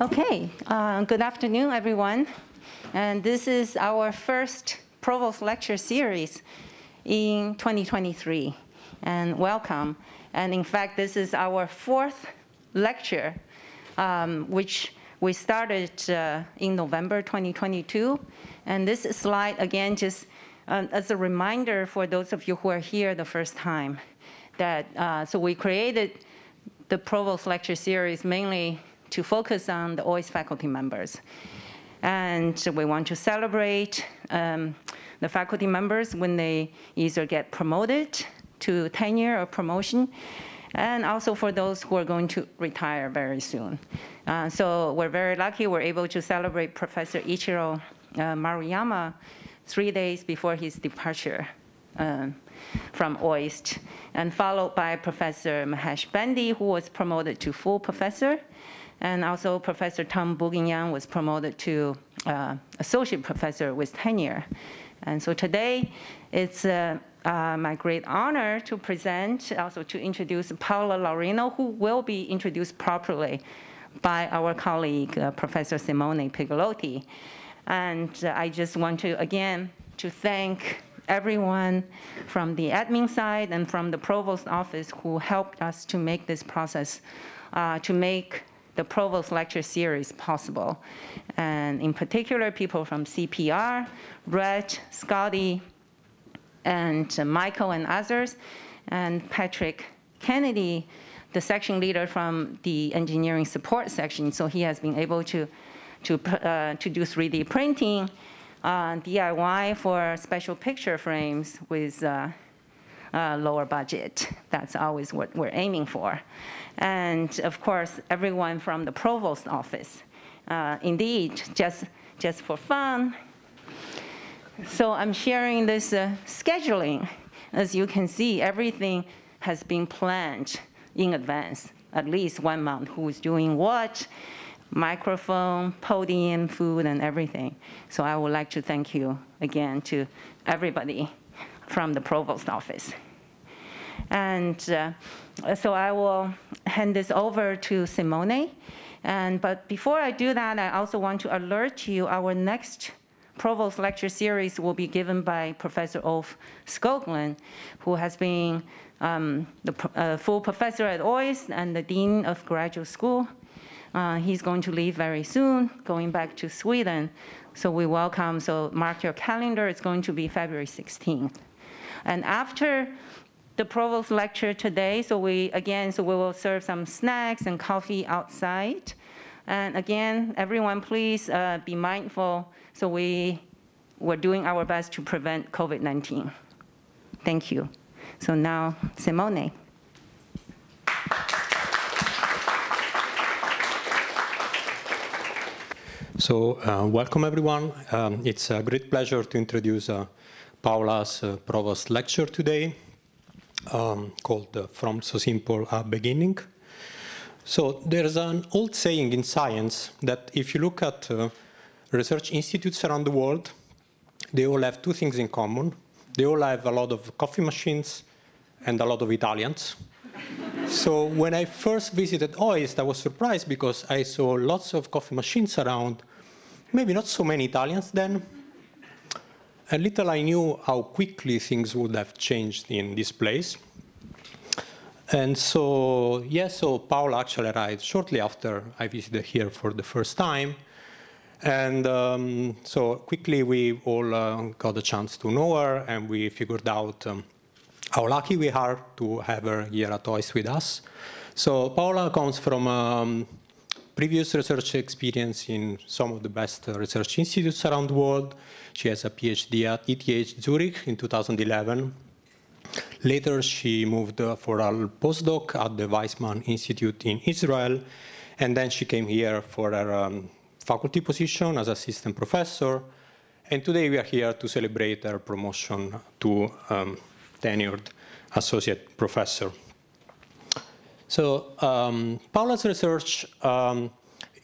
Okay, uh, good afternoon, everyone. And this is our first Provost Lecture Series in 2023. And welcome. And in fact, this is our fourth lecture, um, which we started uh, in November 2022. And this slide, again, just uh, as a reminder for those of you who are here the first time, that uh, so we created the Provost Lecture Series mainly to focus on the OIST faculty members. And we want to celebrate um, the faculty members when they either get promoted to tenure or promotion, and also for those who are going to retire very soon. Uh, so we're very lucky we're able to celebrate Professor Ichiro uh, Maruyama three days before his departure uh, from OIST, and followed by Professor Mahesh Bandi, who was promoted to full professor, and also Professor Tom Bourguignon was promoted to uh, associate professor with tenure. And so today, it's uh, my great honor to present, also to introduce Paola Laurino, who will be introduced properly by our colleague, uh, Professor Simone Pigolotti. And uh, I just want to, again, to thank everyone from the admin side and from the provost office who helped us to make this process, uh, to make the Provost Lecture Series possible. And in particular, people from CPR, Brett, Scotty, and Michael and others, and Patrick Kennedy, the section leader from the engineering support section. So he has been able to, to, uh, to do 3D printing, uh, DIY for special picture frames with uh, uh, lower budget. That's always what we're aiming for. And of course, everyone from the provost office. Uh, indeed, just, just for fun. So I'm sharing this uh, scheduling. As you can see, everything has been planned in advance, at least one month, who's doing what, microphone, podium, food, and everything. So I would like to thank you again to everybody from the provost office. And uh, so I will hand this over to Simone. And, but before I do that, I also want to alert you our next Provost Lecture Series will be given by Professor Ulf Skoglund, who has been um, the uh, full professor at OIST and the Dean of Graduate School. Uh, he's going to leave very soon, going back to Sweden. So we welcome, so mark your calendar, it's going to be February 16th. And after the provost lecture today. So we, again, so we will serve some snacks and coffee outside. And again, everyone, please uh, be mindful. So we, we're doing our best to prevent COVID-19. Thank you. So now, Simone. So uh, welcome everyone. Um, it's a great pleasure to introduce uh, Paola's uh, provost lecture today um, called uh, From So Simple a Beginning. So there's an old saying in science that if you look at uh, research institutes around the world, they all have two things in common. They all have a lot of coffee machines and a lot of Italians. so when I first visited OIST, I was surprised because I saw lots of coffee machines around, maybe not so many Italians then, and little I knew how quickly things would have changed in this place. And so, yes, so Paola actually arrived shortly after I visited here for the first time. And um, so quickly we all uh, got a chance to know her and we figured out um, how lucky we are to have her here at OIST with us. So Paola comes from um, previous research experience in some of the best research institutes around the world. She has a PhD at ETH Zurich in 2011. Later, she moved for a postdoc at the Weizmann Institute in Israel, and then she came here for her um, faculty position as assistant professor. And today we are here to celebrate her promotion to um, tenured associate professor. So um, Paola's research um,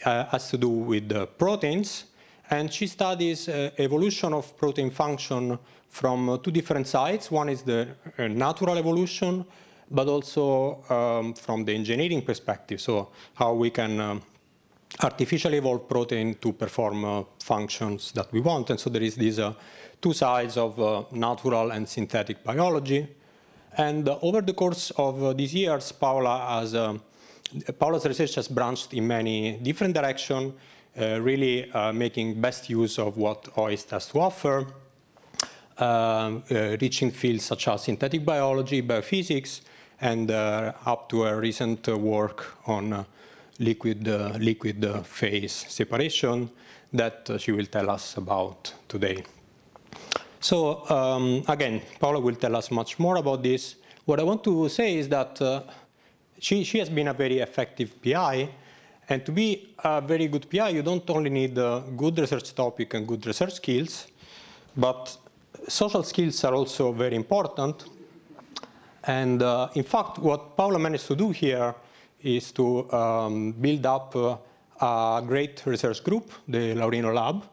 uh, has to do with uh, proteins, And she studies uh, evolution of protein function from uh, two different sides. One is the uh, natural evolution, but also um, from the engineering perspective. So how we can um, artificially evolve protein to perform uh, functions that we want. And so there is these uh, two sides of uh, natural and synthetic biology. And over the course of uh, these years, Paola has, um, Paola's research has branched in many different directions, really making best use of what OIST has to offer, um, reaching fields such as synthetic biology, biophysics, and up to a recent work on liquid, uh, liquid uh, phase separation that uh, she will tell us about today. So um, again, Paola will tell us much more about this. What I want to say is that uh, she, she has been a very effective PI, and to be a very good PI, you don't only need a good research topic and good research skills, but social skills are also very important. And uh, in fact, what Paola managed to do here is to um, build up uh, a great research group, the Laurino Lab,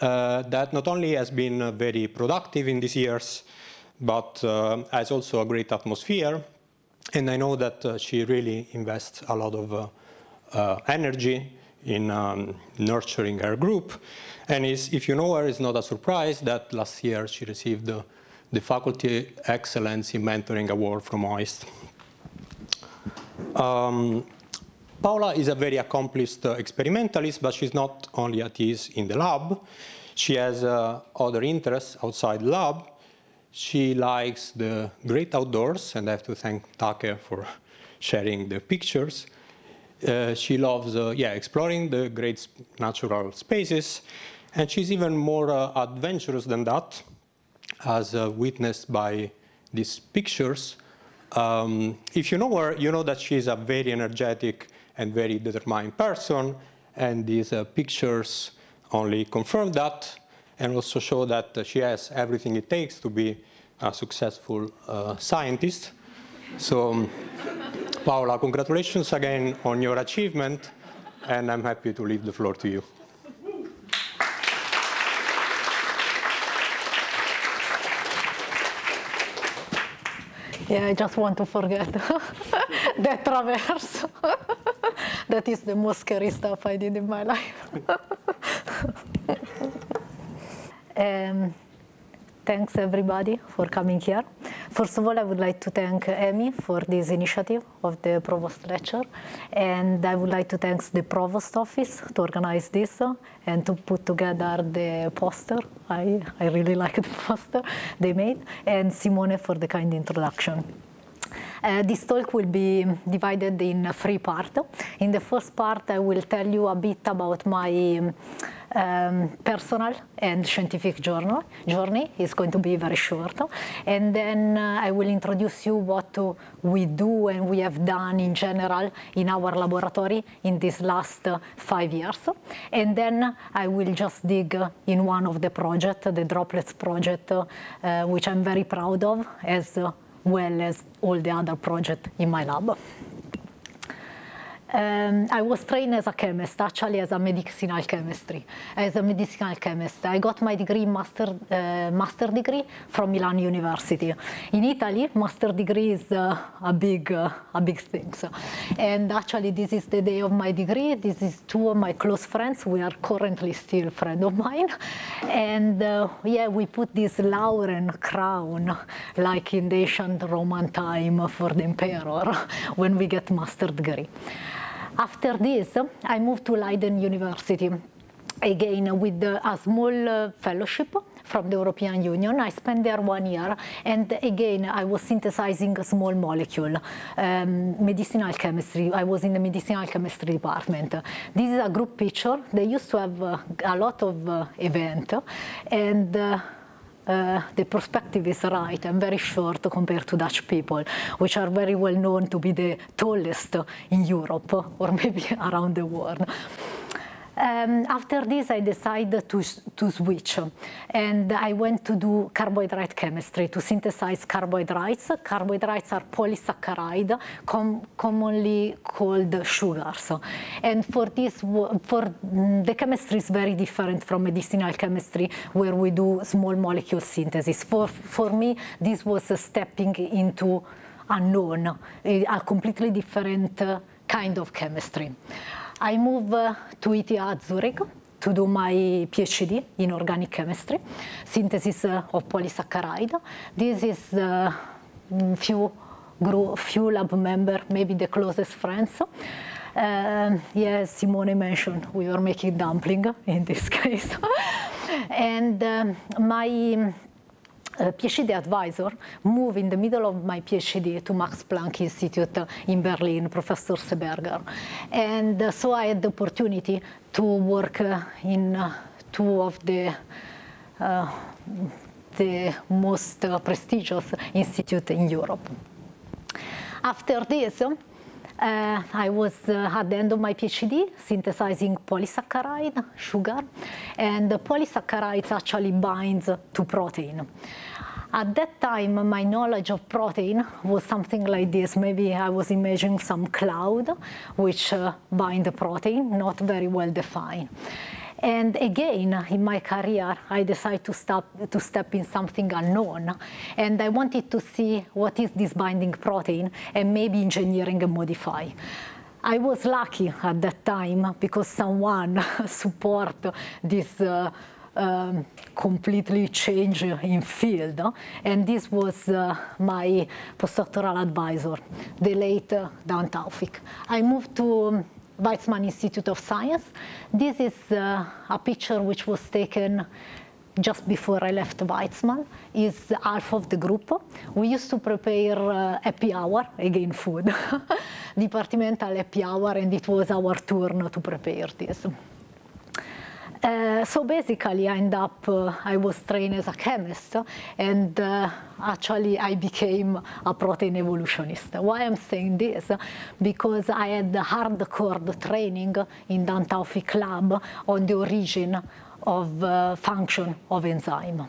uh, that not only has been uh, very productive in these years, but uh, has also a great atmosphere. And I know that uh, she really invests a lot of uh, energy in um, nurturing her group. And if you know her, it's not a surprise that last year she received the, the Faculty Excellence in Mentoring Award from OIST. Um, Paola is a very accomplished uh, experimentalist, but she's not only at ease in the lab. She has uh, other interests outside the lab. She likes the great outdoors, and I have to thank Take for sharing the pictures. Uh, she loves uh, yeah, exploring the great natural spaces, and she's even more uh, adventurous than that, as uh, witnessed by these pictures. Um, if you know her, you know that she's a very energetic and very determined person, and these uh, pictures only confirm that and also show that she has everything it takes to be a successful scientist. So, um, Paola, congratulations again on your achievement, and I'm happy to leave the floor to you. Yeah, I just want to forget that traverse. that is the most scary stuff I did in my life. um, thanks everybody for coming here. First of all, I would like to thank Amy for this initiative of the Provost Lecture. And I would like to thank the Provost Office to organize this and to put together the poster. I, I really like the poster they made. And Simone for the kind introduction. Uh, this talk will be divided in three parts. In the first part, I will tell you a bit about my um, personal and scientific journal, journey. is going to be very short. And then uh, I will introduce you what uh, we do and we have done in general in our laboratory in these last uh, five years. And then I will just dig in one of the projects, the Droplets project, uh, which I'm very proud of as well as all the other projects in my lab. Um, I was trained as a chemist, actually as a medicinal chemistry, as a medicinal chemist. I got my degree, master, uh, master degree from Milan University. In Italy, master degree is uh, a big, uh, a big thing. So, and actually, this is the day of my degree. This is two of my close friends. We are currently still friends of mine. And uh, yeah, we put this Lauren crown, like in the ancient Roman time for the emperor, when we get master degree. After this, I moved to Leiden University, again with a small uh, fellowship from the European Union. I spent there one year, and again, I was synthesizing a small molecule, um, medicinal chemistry. I was in the medicinal chemistry department. This is a group picture. They used to have uh, a lot of uh, events, and uh, uh, the perspective is right and very short compared to Dutch people, which are very well known to be the tallest in Europe or maybe around the world. Um, after this, I decided to, to switch, and I went to do carbohydrate chemistry to synthesize carbohydrates. Carbohydrates are polysaccharide, com commonly called sugars. And for this, for mm, the chemistry is very different from medicinal chemistry, where we do small molecule synthesis. For for me, this was a stepping into unknown, a completely different uh, kind of chemistry. I moved uh, to ETH Zurich to do my PhD in organic chemistry, synthesis uh, of polysaccharide. This is uh, few group, few lab member, maybe the closest friends. Uh, yes, Simone mentioned we were making dumpling in this case. and um, my uh, PhD advisor moved in the middle of my PhD to Max Planck Institute in Berlin, Professor Seeberger. And uh, so I had the opportunity to work uh, in uh, two of the uh, the most prestigious institute in Europe. After this, uh, I was uh, at the end of my PhD synthesizing polysaccharide, sugar, and the polysaccharides actually binds to protein. At that time, my knowledge of protein was something like this. Maybe I was imagining some cloud which uh, bind the protein, not very well defined. And again, in my career, I decided to, stop, to step in something unknown. And I wanted to see what is this binding protein and maybe engineering and modify. I was lucky at that time because someone support this uh, um, completely change in field. And this was uh, my postdoctoral advisor, the late uh, Dan Tawfik. I moved to Weizmann Institute of Science. This is uh, a picture which was taken just before I left Weizmann, is half of the group. We used to prepare uh, happy hour, again food, departmental happy hour, and it was our turn to prepare this. Uh, so basically, I end up, uh, I was trained as a chemist, and uh, actually I became a protein evolutionist. Why I'm saying this? Because I had the hardcore training in Tawfik lab on the origin of uh, function of enzyme.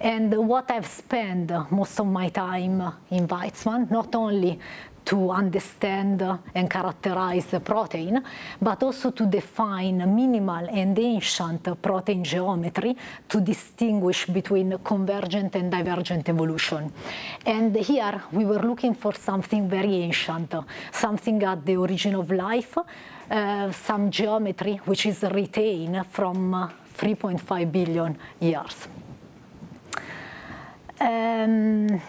And what I've spent most of my time in Weizmann, not only to understand and characterize the protein, but also to define minimal and ancient protein geometry to distinguish between convergent and divergent evolution. And here we were looking for something very ancient, something at the origin of life, uh, some geometry which is retained from 3.5 billion years. Um,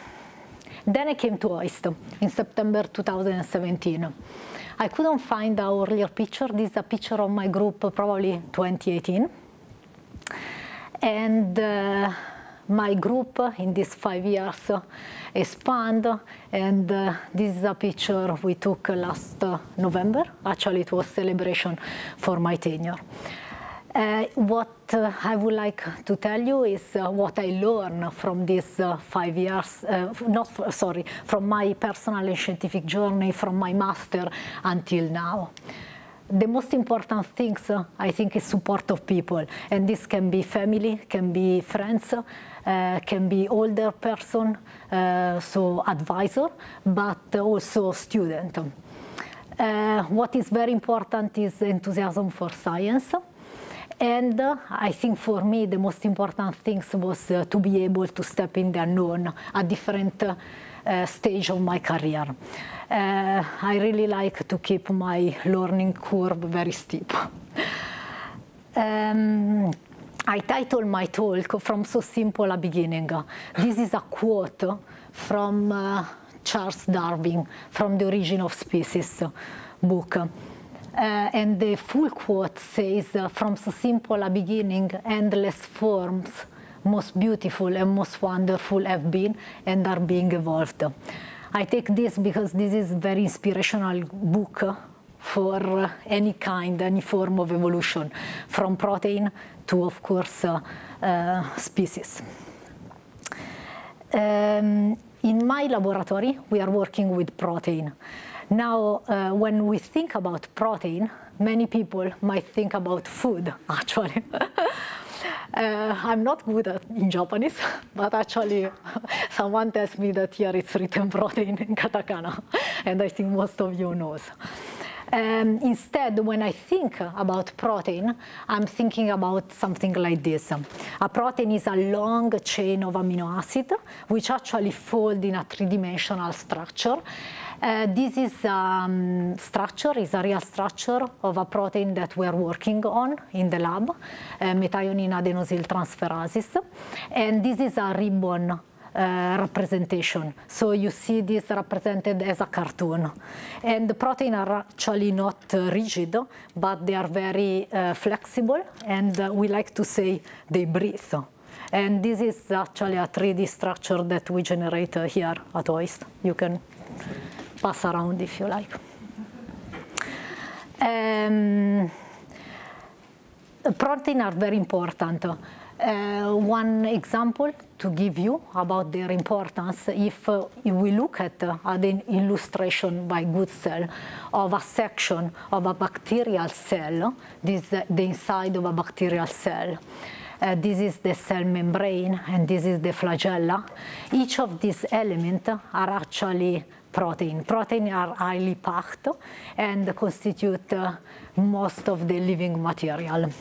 then I came to OIST in September 2017. I couldn't find our earlier picture. This is a picture of my group, probably 2018. And uh, my group in these five years uh, expand and uh, this is a picture we took last uh, November. Actually, it was celebration for my tenure. Uh, what uh, I would like to tell you is uh, what I learned from these uh, five years, uh, not sorry, from my personal and scientific journey from my master until now. The most important things, uh, I think, is support of people, and this can be family, can be friends, can be older person, so advisor, but also student. what is very important is enthusiasm for science. And uh, I think for me the most important thing was uh, to be able to step in the unknown at different uh, stage of my career. Uh, I really like to keep my learning curve very steep. Um, I title my talk from so simple a beginning. This is a quote from uh, Charles Darwin from The Origin of Species book. Uh, and the full quote says, uh, from so simple a beginning, endless forms, most beautiful and most wonderful have been and are being evolved. I take this because this is very inspirational book for uh, any kind, any form of evolution, from protein to, of course, uh, uh, species. Um, in my laboratory, we are working with protein. Now, uh, when we think about protein, many people might think about food, actually. Uh, I'm not good at, in Japanese, but actually someone tells me that here it's written protein in katakana, and I think most of you knows. Um, instead, when I think about protein, I'm thinking about something like this. A protein is a long chain of amino acids, which actually fold in a three-dimensional structure. Uh, this is um, structure, is a real structure of a protein that we're working on in the lab, uh, methionine adenosyl transferases. And this is a ribbon uh, representation. So you see this represented as a cartoon. And the protein are actually not uh, rigid, but they are very uh, flexible, and uh, we like to say they breathe. And this is actually a 3D structure that we generate here at OIST. You can pass around if you like. Um, protein are very important. Uh, one example to give you about their importance, if, uh, if we look at, uh, an illustration by Goodsell of a section of a bacterial cell, this uh, the inside of a bacterial cell. Uh, this is the cell membrane and this is the flagella. Each of these elements are actually protein. Protein are highly packed and constitute uh, most of the living material.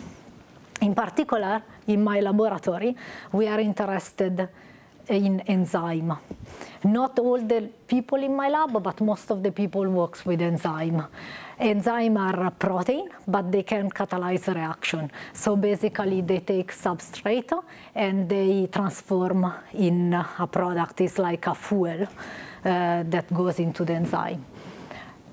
In particular, in my laboratory, we are interested in enzyme. Not all the people in my lab, but most of the people works with enzyme. Enzyme are a protein, but they can catalyze reaction. So basically they take substrate and they transform in a product. It's like a fuel uh, that goes into the enzyme.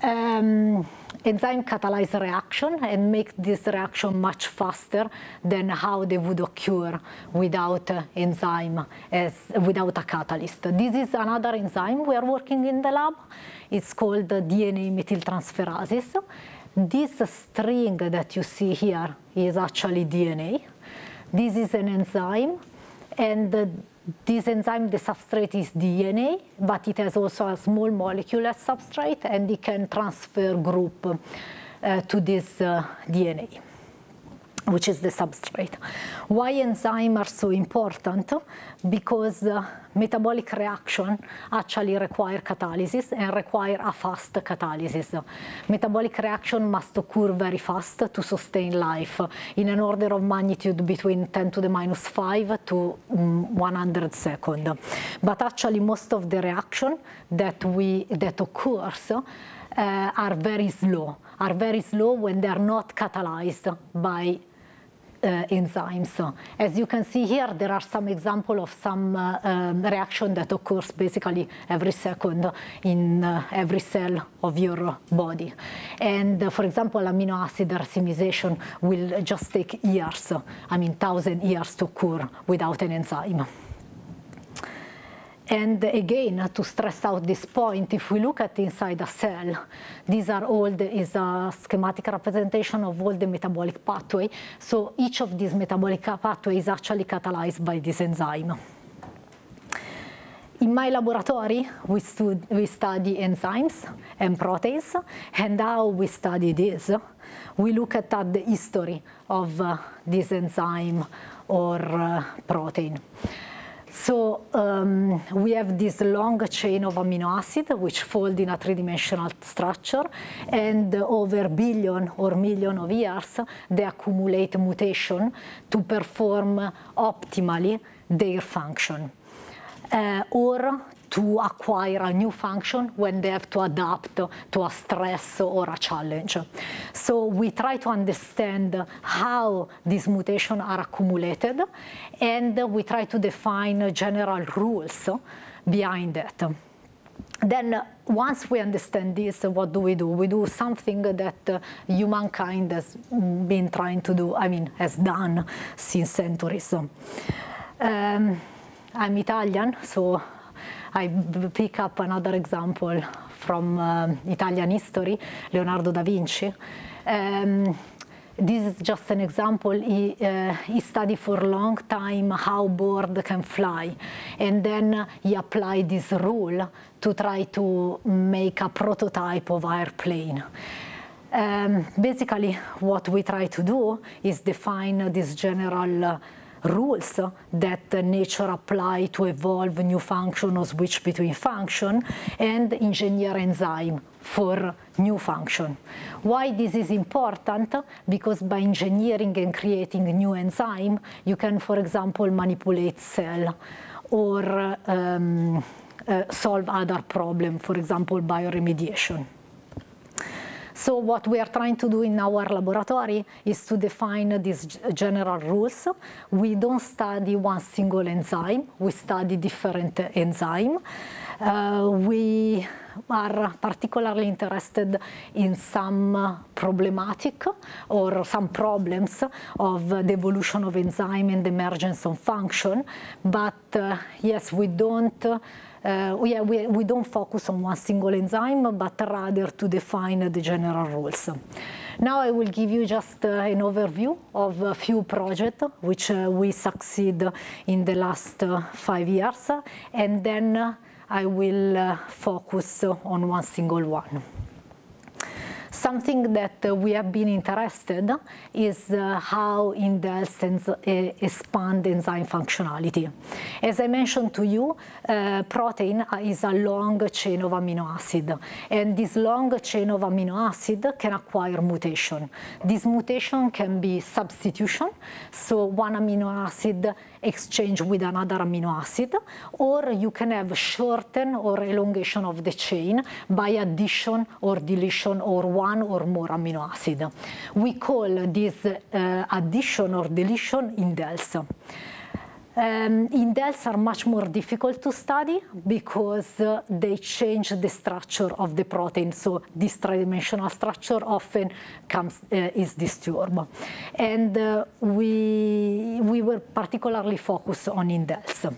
Um, enzyme catalyze reaction and make this reaction much faster than how they would occur without enzyme as without a catalyst. This is another enzyme we are working in the lab. It's called DNA methyltransferase. This string that you see here is actually DNA. This is an enzyme and this enzyme, the substrate is DNA, but it has also a small molecule as substrate, and it can transfer group uh, to this uh, DNA which is the substrate. Why enzymes are so important? Because uh, metabolic reaction actually require catalysis and require a fast catalysis. Metabolic reaction must occur very fast to sustain life in an order of magnitude between 10 to the minus 5 to um, 100 seconds. But actually most of the reaction that, we, that occurs uh, are very slow, are very slow when they are not catalyzed by enzymes. As you can see here, there are some example of some uh, um, reaction that occurs basically every second in uh, every cell of your body. And uh, for example, amino acid racemization will just take years, I mean, thousand years to occur without an enzyme. And again, to stress out this point, if we look at inside a cell, these are all the, is a schematic representation of all the metabolic pathway. So each of these metabolic pathways is actually catalyzed by this enzyme. In my laboratory, we, stud we study enzymes and proteins, and how we study this, we look at, at the history of uh, this enzyme or uh, protein. So um, we have this long chain of amino acids which fold in a three-dimensional structure and over billion or million of years they accumulate mutation to perform optimally their function. Uh, or to acquire a new function when they have to adapt to a stress or a challenge. So we try to understand how these mutations are accumulated and we try to define general rules behind that. Then once we understand this, what do we do? We do something that uh, humankind has been trying to do, I mean, has done since centuries. Um, I'm Italian, so I pick up another example from uh, Italian history, Leonardo da Vinci. Um, this is just an example. He, uh, he, studied for a long time how bird can fly. And then he applied this rule to try to make a prototype of airplane. Um, basically, what we try to do is define this general uh, rules that nature apply to evolve new function or switch between function and engineer enzyme for new function. Why this is important? Because by engineering and creating new enzyme, you can, for example, manipulate cell or um, uh, solve other problem, for example, bioremediation. So what we are trying to do in our laboratory is to define these general rules. We don't study one single enzyme, we study different enzyme. Uh, we are particularly interested in some problematic or some problems of the evolution of enzyme and emergence of function. But uh, yes, we don't we, we, we don't focus on one single enzyme, but rather to define the general rules. Now I will give you just uh, an overview of a few projects which uh, we succeed in the last uh, five years, and then uh, I will uh, focus on one single one. Something that uh, we have been interested is uh, how indels uh, expand enzyme functionality. As I mentioned to you, protein is a long chain of amino acid, and this long chain of amino acid can acquire mutation. This mutation can be substitution, so one amino acid exchange with another amino acid, or you can have shorten or elongation of the chain by addition or deletion or one or more amino acid. We call this uh, addition or deletion indels. Um, indels are much more difficult to study because uh, they change the structure of the protein. So this tridimensional structure often comes uh, is disturbed. And uh, we, we were particularly focused on indels.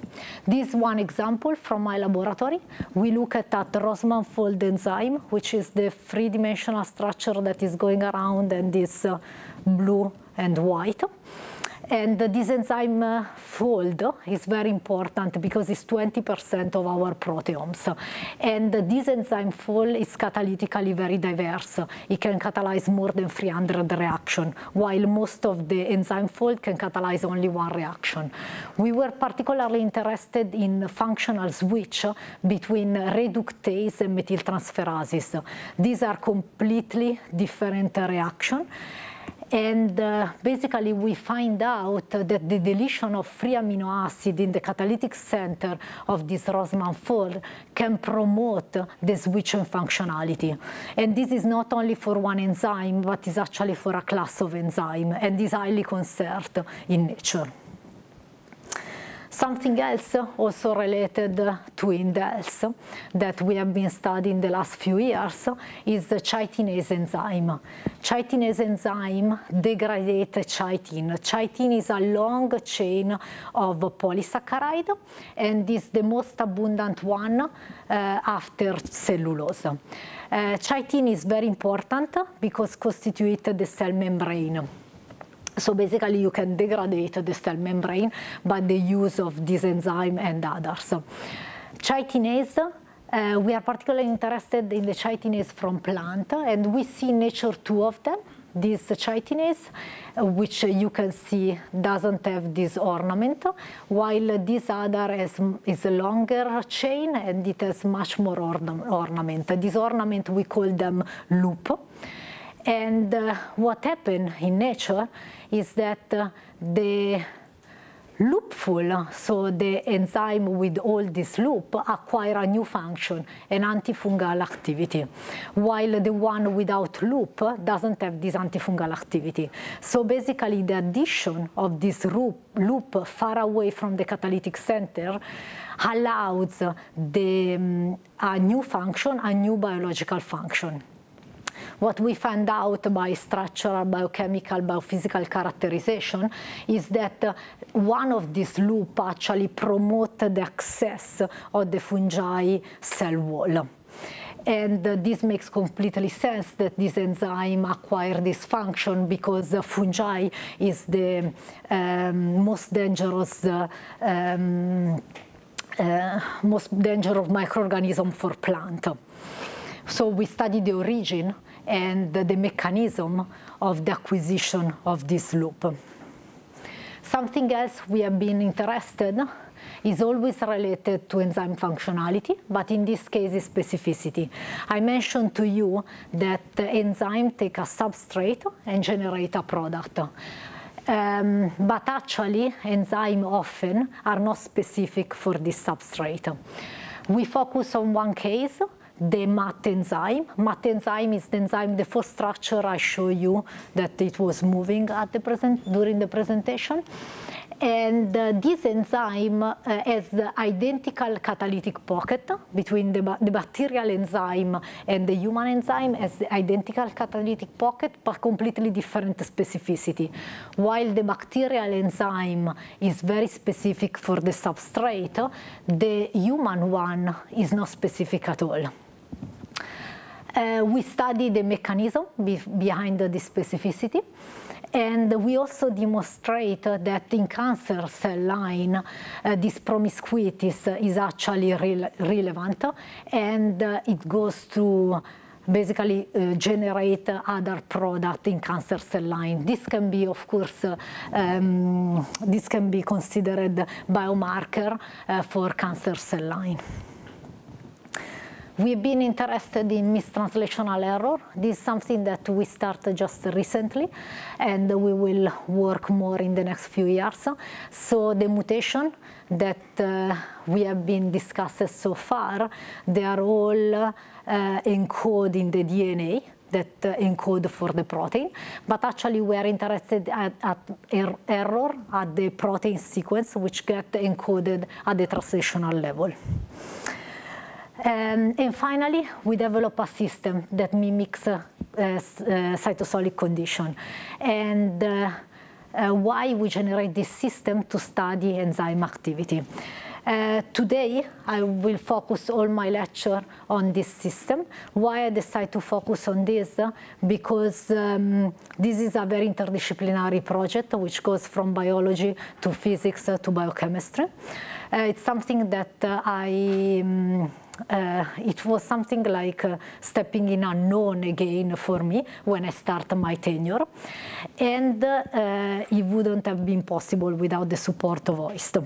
This one example from my laboratory. We look at that Rossmann fold enzyme, which is the three-dimensional structure that is going around and is uh, blue and white. And this enzyme uh, fold is very important because it's 20% of our proteomes. And this enzyme fold is catalytically very diverse. It can catalyze more than 300 reactions, while most of the enzyme fold can catalyze only one reaction. We were particularly interested in functional switch uh, between reductase and methyltransferases. These are completely different reactions. And uh, basically, we find out that the deletion of free amino acid in the catalytic center of this Rossmann fold can promote the switching functionality. And this is not only for one enzyme, but is actually for a class of enzyme and is highly conserved in nature. Something else also related to indels that we have been studying the last few years is the chitinase enzyme. Chitinase enzyme degrades chitin. Chitin is a long chain of polysaccharide and is the most abundant one uh, after cellulose. Uh, chitin is very important because constitutes the cell membrane. So basically you can degrade the cell membrane by the use of this enzyme and others. Chitinase, uh, we are particularly interested in the chitinase from plant and we see nature two of them. This chitinase, which you can see doesn't have this ornament, while this other is, is a longer chain and it has much more orna ornament. This ornament we call them loop. And uh, what happened in nature is that uh, the loopful, so the enzyme with all this loop, acquire a new function, an antifungal activity, while the one without loop doesn't have this antifungal activity. So basically the addition of this loop, loop far away from the catalytic center allows the, um, a new function, a new biological function. What we find out by structural, biochemical, biophysical characterization is that uh, one of these loops actually promote the access of the fungi cell wall. And uh, this makes completely sense that this enzyme acquire this function because uh, fungi is the um, most dangerous uh, um, uh, most dangerous microorganism for plant. So we study the origin and the mechanism of the acquisition of this loop. Something else we have been interested is always related to enzyme functionality, but in this case is specificity. I mentioned to you that the enzyme take a substrate and generate a product. Um, but actually, enzyme often are not specific for this substrate. We focus on one case, the MAT enzyme. MAT enzyme is the enzyme, the first structure I show you that it was moving at the present, during the presentation. And uh, this enzyme uh, has the identical catalytic pocket between the, the, bacterial enzyme and the human enzyme has the identical catalytic pocket, but completely different specificity. While the bacterial enzyme is very specific for the substrate, the human one is not specific at all. Uh, we study the mechanism be behind the specificity. And we also demonstrate that in cancer cell line, uh, this promiscuity is actually re relevant, and uh, it goes to basically uh, generate other product in cancer cell line. This can be, of course, uh, um, this can be considered biomarker uh, for cancer cell line. We've been interested in mistranslational error. This is something that we started just recently, and we will work more in the next few years. So the mutation that uh, we have been discussed so far, they are all uh, encoded in the DNA that uh, encode for the protein, but actually we are interested at, at er error at the protein sequence, which get encoded at the translational level. Um, and finally, we develop a system that mimics uh, uh, cytosolic condition. And uh, uh, why we generate this system to study enzyme activity. Uh, today, I will focus all my lecture on this system. Why I decide to focus on this? Because um, this is a very interdisciplinary project which goes from biology to physics to biochemistry. Uh, it's something that uh, I um, uh, it was something like uh, stepping in unknown again for me when I started my tenure. And uh, it wouldn't have been possible without the support of OIST.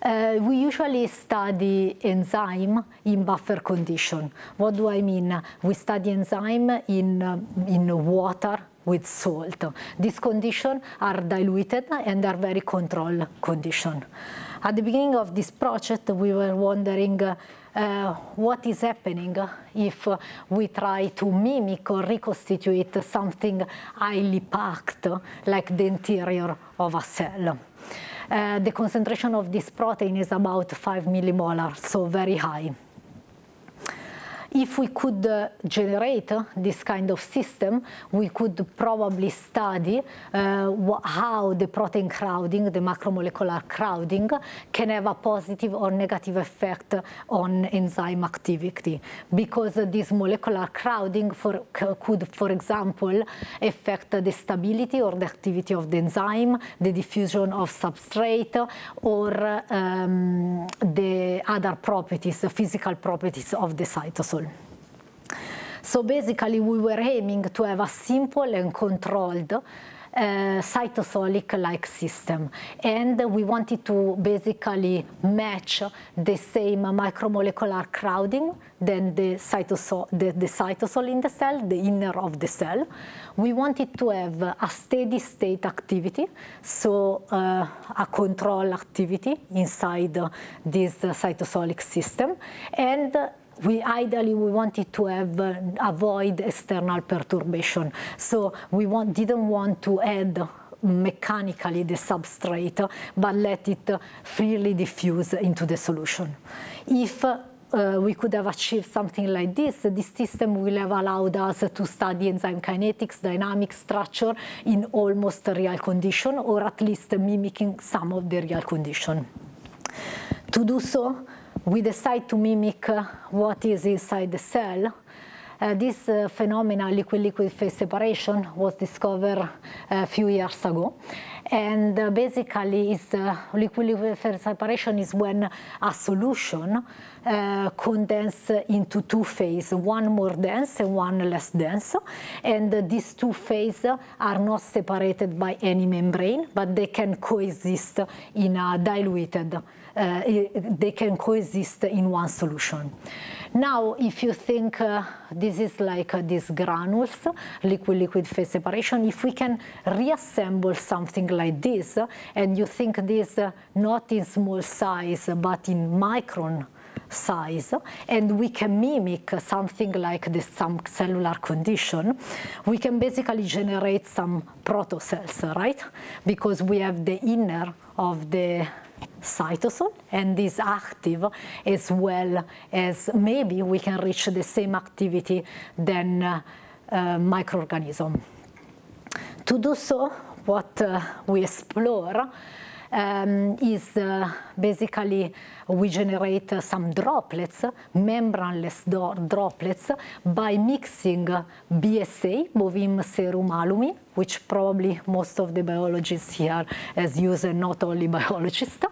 Uh, we usually study enzyme in buffer condition. What do I mean? We study enzyme in, uh, in water with salt. These conditions are diluted and are very controlled condition. At the beginning of this project, we were wondering uh, uh, what is happening if we try to mimic or reconstitute something highly packed, like the interior of a cell. Uh, the concentration of this protein is about 5 millimolar, so very high. If we could uh, generate uh, this kind of system, we could probably study uh, how the protein crowding, the macromolecular crowding, can have a positive or negative effect on enzyme activity. Because this molecular crowding for, could, for example, affect the stability or the activity of the enzyme, the diffusion of substrate, or um, the other properties, the physical properties of the cytosol. So basically we were aiming to have a simple and controlled uh, cytosolic-like system. And we wanted to basically match the same micromolecular crowding than the cytosol, the, the cytosol in the cell, the inner of the cell. We wanted to have a steady state activity, so uh, a control activity inside this cytosolic system. And we ideally we wanted to have uh, avoid external perturbation. So we want, didn't want to add mechanically the substrate, but let it freely diffuse into the solution. If uh, we could have achieved something like this, this system will have allowed us to study enzyme kinetics, dynamic structure in almost real condition, or at least mimicking some of the real condition. To do so, we decide to mimic what is inside the cell Uh, this uh, phenomena, liquid-liquid phase separation, was discovered a few years ago. And uh, basically, liquid-liquid phase separation is when a solution uh, condenses into two phases, one more dense and one less dense. And these two phases are not separated by any membrane, but they can coexist in a diluted uh, they can coexist in one solution. Now, if you think uh, this is like uh, these granules, liquid-liquid phase separation, if we can reassemble something like this, and you think this uh, not in small size, but in micron size and we can mimic something like this some cellular condition we can basically generate some protocells right because we have the inner of the cytosol and is active as well as maybe we can reach the same activity than uh, uh, microorganism. To do so, what uh, we explore um, is uh, basically we generate uh, some droplets, membraneless droplets, by mixing BSA, bovine serum albumin, which probably most of the biologists here has used, and not only biologists,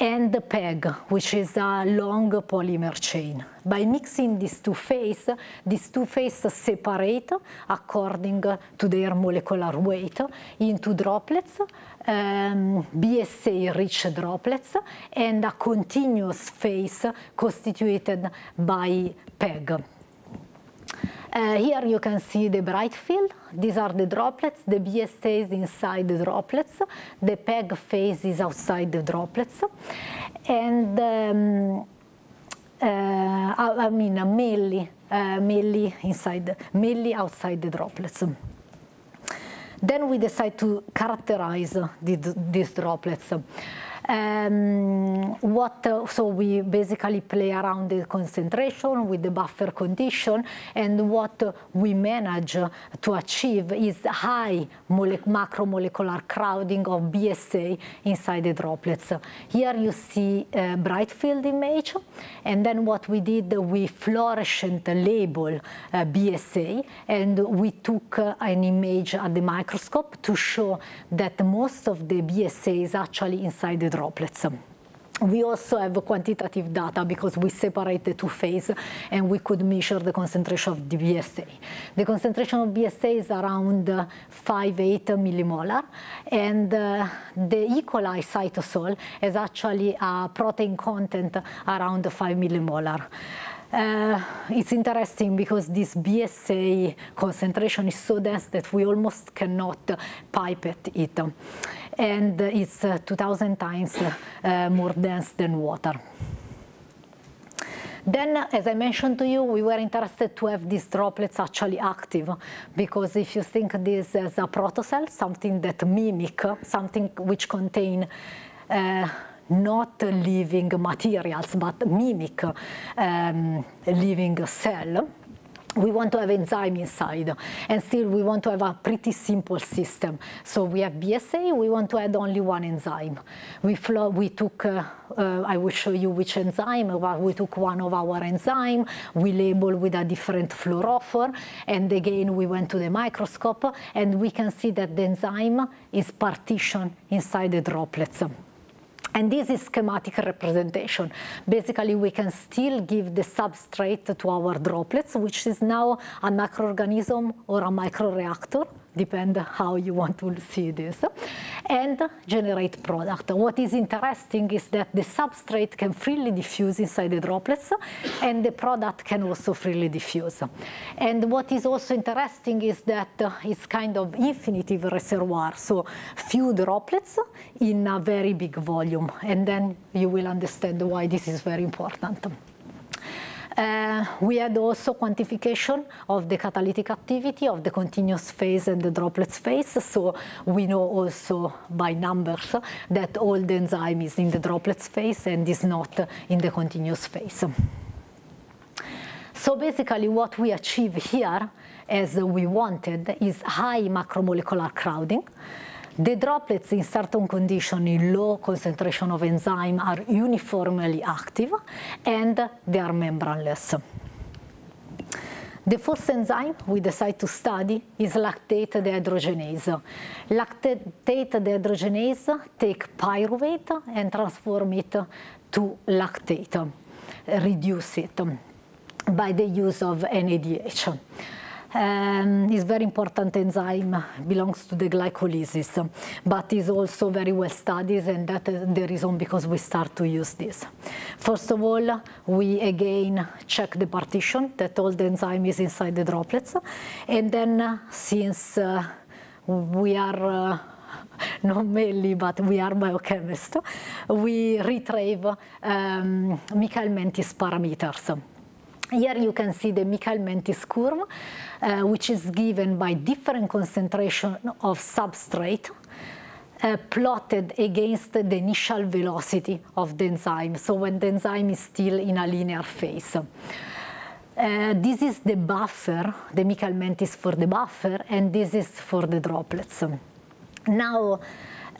and the PEG, which is a long polymer chain. By mixing these two phases, these two phases separate according to their molecular weight into droplets, um, BSA-rich droplets, and a continuous phase constituted by PEG. Uh, here you can see the bright field. These are the droplets. The BSA is inside the droplets. The PEG phase is outside the droplets. And um, uh, I mean, mainly, uh, mainly inside, mainly outside the droplets. Then we decide to characterize the, these droplets. Um, what, uh, so we basically play around the concentration with the buffer condition and what uh, we manage to achieve is high macromolecular crowding of BSA inside the droplets. Here you see a bright field image and then what we did, we fluorescent label uh, BSA and we took uh, an image at the microscope to show that most of the BSA is actually inside the droplets. We also have quantitative data because we separate the two phases and we could measure the concentration of the BSA. The concentration of BSA is around 5-8 millimolar and uh, the E. coli cytosol has actually a protein content around 5 millimolar. Uh, it's interesting because this BSA concentration is so dense that we almost cannot pipette it and it's uh, 2,000 times uh, more dense than water. Then, as I mentioned to you, we were interested to have these droplets actually active, because if you think this as a protocell, something that mimic, something which contain uh, not living materials, but mimic um, living cell, we want to have enzyme inside and still we want to have a pretty simple system. So we have BSA we want to add only one enzyme. We flow, we took uh, uh, I will show you which enzyme we took one of our enzyme we label with a different fluorophore and again we went to the microscope and we can see that the enzyme is partitioned inside the droplets and this is schematic representation. Basically, we can still give the substrate to our droplets, which is now a macroorganism or a microreactor depend how you want to see this, and generate product. What is interesting is that the substrate can freely diffuse inside the droplets, and the product can also freely diffuse. And what is also interesting is that it's kind of infinitive reservoir, so few droplets in a very big volume, and then you will understand why this is very important. Uh, we had also quantification of the catalytic activity of the continuous phase and the droplets phase. So we know also by numbers that all the enzyme is in the droplets phase and is not in the continuous phase. So basically what we achieve here as we wanted is high macromolecular crowding. The droplets in certain condition in low concentration of enzyme are uniformly active and they are membraneless. The first enzyme we decide to study is lactate dehydrogenase. Lactate dehydrogenase take pyruvate and transform it to lactate, reduce it by the use of NADH. Um, is very important enzyme, belongs to the glycolysis, but is also very well studied and that is the reason because we start to use this. First of all, we again check the partition that all the enzyme is inside the droplets. And then uh, since uh, we are uh, not mainly, but we are biochemists, we retrieve um, Michaelis-Menten parameters. Here you can see the Michaelis-Menten curve, uh, which is given by different concentration of substrate uh, plotted against the initial velocity of the enzyme, so when the enzyme is still in a linear phase. Uh, this is the buffer, the Michaelis-Menten for the buffer, and this is for the droplets. Now,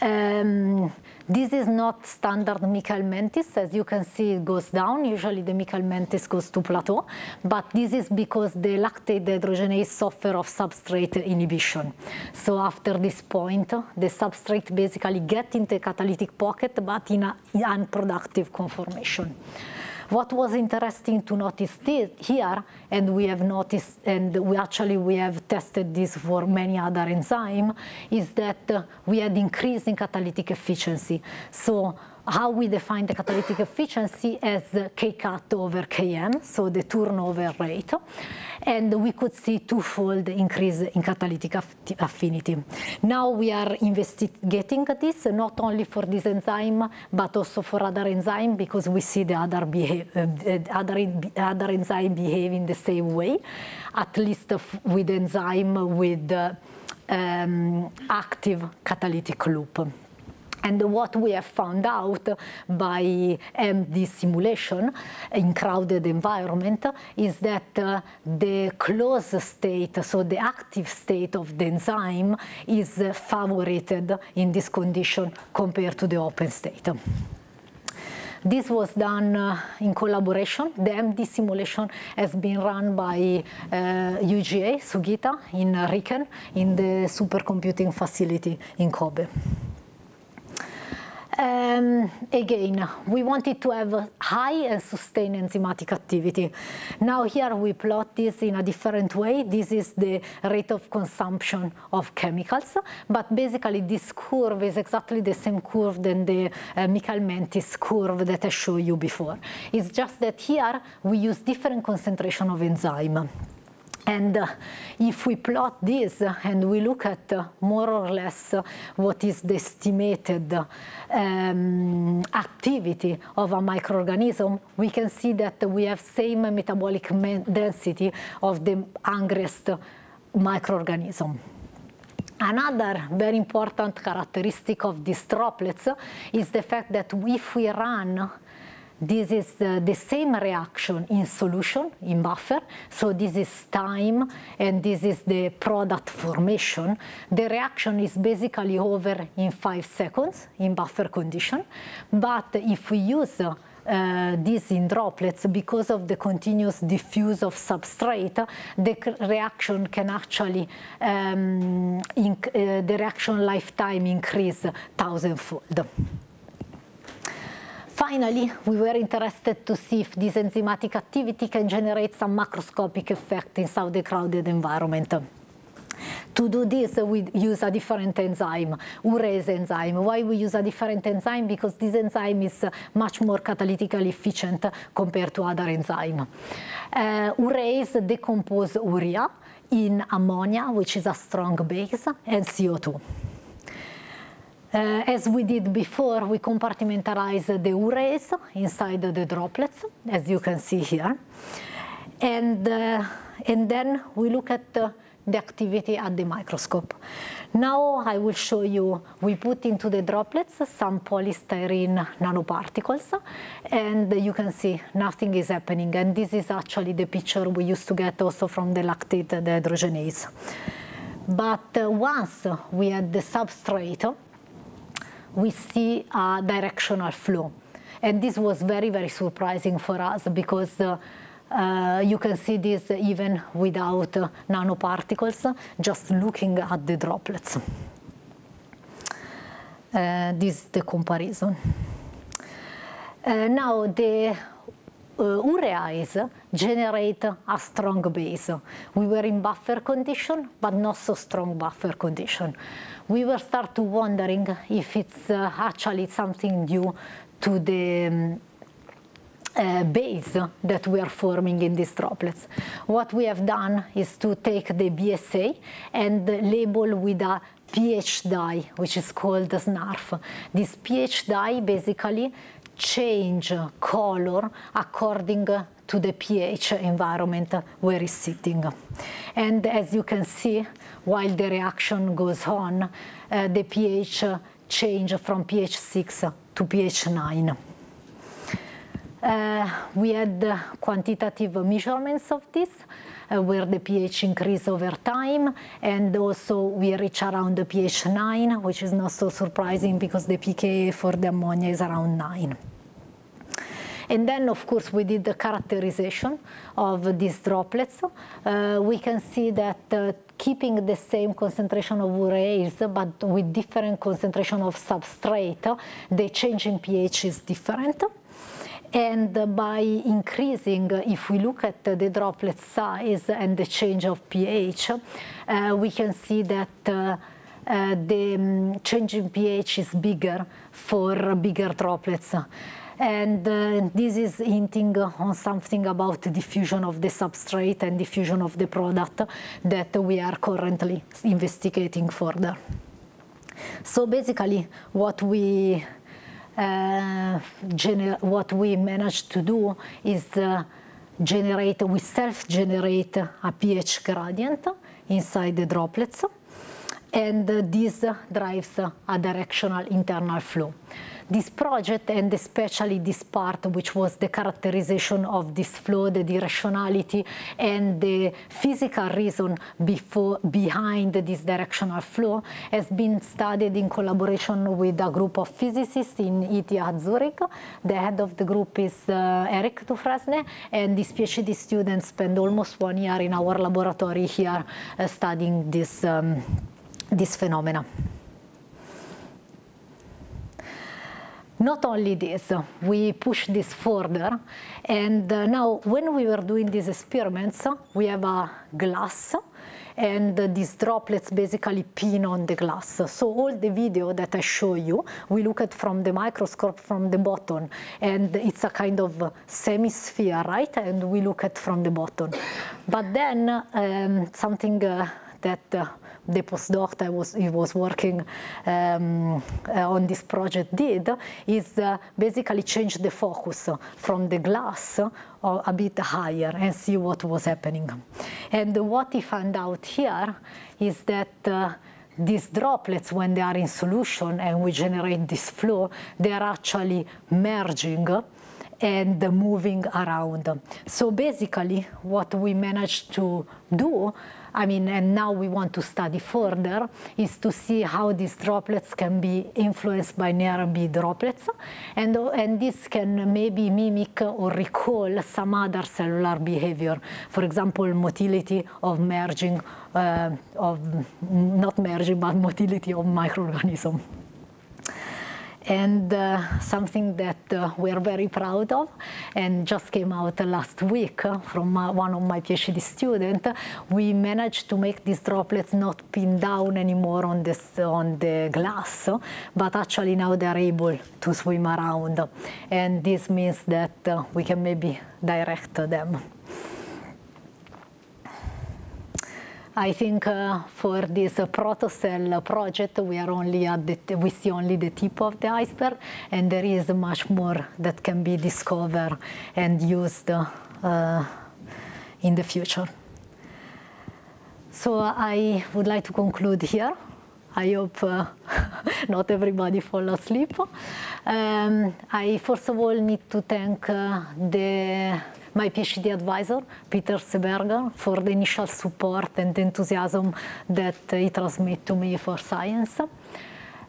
um, this is not standard Michaelis-Menten. As you can see, it goes down. Usually the Michaelis-Menten goes to plateau, but this is because the lactate dehydrogenase suffer of substrate inhibition. So after this point, the substrate basically get into the catalytic pocket, but in an unproductive conformation. What was interesting to notice this here, and we have noticed, and we actually we have tested this for many other enzymes, is that uh, we had increase in catalytic efficiency. So how we define the catalytic efficiency as kcat over Km, so the turnover rate. And we could see twofold increase in catalytic affinity. Now we are investigating this, not only for this enzyme, but also for other enzymes, because we see the other, behave, uh, other, other enzyme behave in the same way, at least with enzyme with um, active catalytic loop. And what we have found out by MD simulation in crowded environment is that uh, the closed state, so the active state of the enzyme is uh, favored in this condition compared to the open state. This was done uh, in collaboration. The MD simulation has been run by uh, Yuji, Sugita, in RIKEN, in the supercomputing facility in Kobe. Um, again, we wanted to have high and sustained enzymatic activity. Now here we plot this in a different way. This is the rate of consumption of chemicals, but basically this curve is exactly the same curve than the uh, Michaelis-Menten curve that I showed you before. It's just that here we use different concentration of enzyme. And uh, if we plot this and we look at uh, more or less uh, what is the estimated um, activity of a microorganism, we can see that we have same metabolic density of the angriest microorganism. Another very important characteristic of these droplets is the fact that if we run this is uh, the same reaction in solution, in buffer. So this is time and this is the product formation. The reaction is basically over in five seconds in buffer condition. But if we use uh, uh, these in droplets, because of the continuous diffuse of substrate, the reaction can actually, um, uh, the reaction lifetime increase thousandfold. Finally, we were interested to see if this enzymatic activity can generate some macroscopic effect inside the crowded environment. To do this, we use a different enzyme, urease enzyme. Why we use a different enzyme? Because this enzyme is much more catalytically efficient compared to other enzymes. Uh, urease decompose urea in ammonia, which is a strong base, and CO2. Uh, as we did before, we compartmentalize the urease inside the droplets, as you can see here. And, uh, and then we look at uh, the activity at the microscope. Now I will show you, we put into the droplets some polystyrene nanoparticles, and you can see nothing is happening. And this is actually the picture we used to get also from the lactate dehydrogenase. But uh, once we had the substrate, we see a directional flow. And this was very, very surprising for us because uh, uh, you can see this even without uh, nanoparticles, just looking at the droplets. Uh, this is the comparison. Uh, now the uh, urease generate a strong base. We were in buffer condition, but not so strong buffer condition. We were start to wondering if it's uh, actually something due to the um, uh, base that we are forming in these droplets. What we have done is to take the BSA and label with a pH dye, which is called SNARF. This pH dye basically change color according to the pH environment where it's sitting. And as you can see, while the reaction goes on, uh, the pH change from pH 6 to pH 9. Uh, we had quantitative measurements of this, where the pH increase over time, and also we reach around the pH 9, which is not so surprising because the pK for the ammonia is around 9. And then, of course, we did the characterization of these droplets. Uh, we can see that uh, keeping the same concentration of urease, but with different concentration of substrate, the change in pH is different. And by increasing, if we look at the droplet size and the change of pH, uh, we can see that uh, uh, the um, change in pH is bigger for bigger droplets. And uh, this is hinting on something about the diffusion of the substrate and diffusion of the product that we are currently investigating further. So basically, what we what we managed to do is uh, generate, we self-generate a pH gradient inside the droplets, and this drives a directional internal flow this project and especially this part which was the characterization of this flow, the directionality and the physical reason before, behind this directional flow has been studied in collaboration with a group of physicists in ETH Zurich. The head of the group is uh, Eric Dufresne and this PhD student spent almost one year in our laboratory here uh, studying this, um, this phenomena. Not only this, we push this further. And uh, now when we were doing these experiments, we have a glass and uh, these droplets basically pin on the glass. So all the video that I show you, we look at from the microscope from the bottom, and it's a kind of semi-sphere, right? And we look at from the bottom. But then um, something uh, that uh, the postdoc that was he was working um, uh, on this project did is uh, basically change the focus from the glass uh, a bit higher and see what was happening. And what he found out here is that these droplets, when they are in solution and we generate this flow, they are actually merging and moving around. So basically, what we managed to do I mean, and now we want to study further, is to see how these droplets can be influenced by near-B droplets. And, and this can maybe mimic or recall some other cellular behavior. For example, motility of merging, uh, of not merging, but motility of microorganisms and uh, something that uh, we are very proud of and just came out last week uh, from uh, one of my PhD students. We managed to make these droplets not pin down anymore on, this, on the glass, but actually now they're able to swim around. And this means that uh, we can maybe direct them. I think uh, for this uh, protocell project, we are only at the, we see only the tip of the iceberg, and there is much more that can be discovered and used uh, in the future. So I would like to conclude here. I hope uh, not everybody fall asleep. Um, I first of all need to thank uh, the my PhD advisor, Peter Seeberger, for the initial support and enthusiasm that he transmitted to me for science.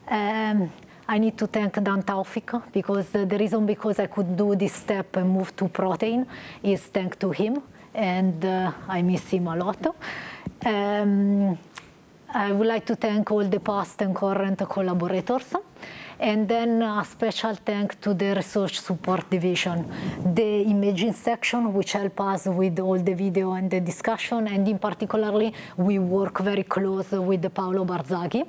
Um, I need to thank Dan Tawfik because the reason because I could do this step and move to protein is thanks to him, and uh, I miss him a lot. Um, I would like to thank all the past and current collaborators. And then a special thank to the research support division, the imaging section, which help us with all the video and the discussion, and in particularly, we work very close with Paolo Barzaghi.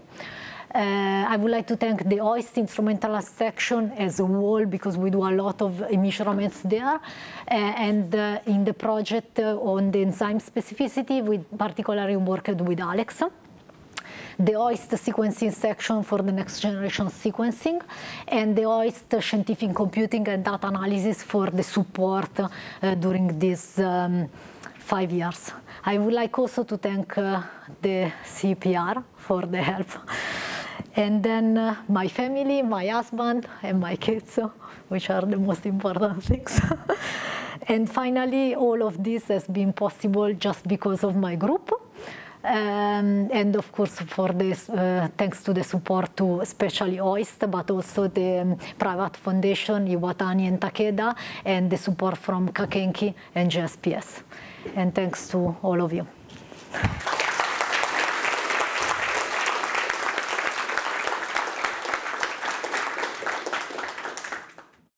Uh, I would like to thank the OIST instrumental section as a whole because we do a lot of measurements there. Uh, and uh, in the project uh, on the enzyme specificity, we particularly worked with Alex the OIST sequencing section for the next generation sequencing, and the OIST scientific computing and data analysis for the support uh, during these um, five years. I would like also to thank uh, the CPR for the help. And then uh, my family, my husband, and my kids, which are the most important things. and finally, all of this has been possible just because of my group. Um, and of course, for this, uh, thanks to the support to especially OIST, but also the um, private foundation, Iwatani and Takeda, and the support from KAKENHI and JSPS. And thanks to all of you.